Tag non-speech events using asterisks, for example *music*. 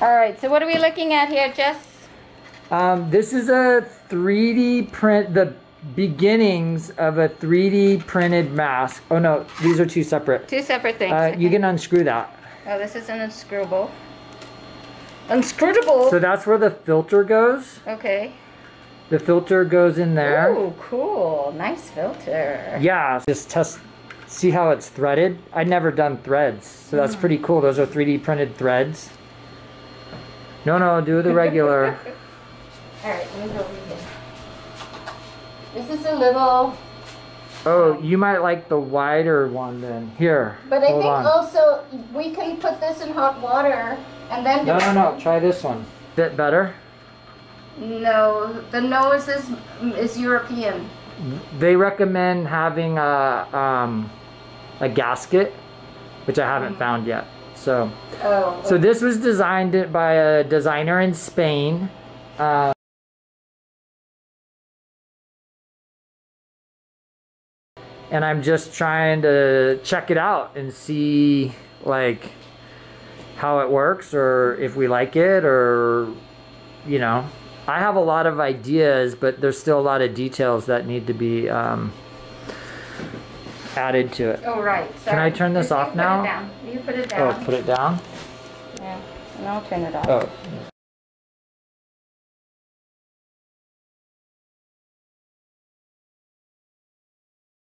All right, so what are we looking at here, Jess? Um, this is a 3D print, the beginnings of a 3D printed mask. Oh no, these are two separate. Two separate things. Uh, you can unscrew that. Oh, this is an unscrewable. Unscrewable. So that's where the filter goes. okay. The filter goes in there. Ooh, cool. Nice filter. Yeah, just test, see how it's threaded. I'd never done threads, so that's pretty cool. Those are 3D printed threads. No, no, do the regular. *laughs* All right, let me go over here. This is a little, oh, you might like the wider one then. Here, but I think on. also we can put this in hot water and then. No, no, no, try this one. Bit better. No, the nose is is European. They recommend having a, um, a gasket, which I haven't found yet. So, Oh. so this was designed by a designer in Spain. Uh, and I'm just trying to check it out and see like how it works or if we like it or you know I have a lot of ideas but there's still a lot of details that need to be um, added to it. Oh right. Can I turn this You off put now? It down. You put it down? Oh, down. put it down. Yeah, and I'll turn it off. Oh,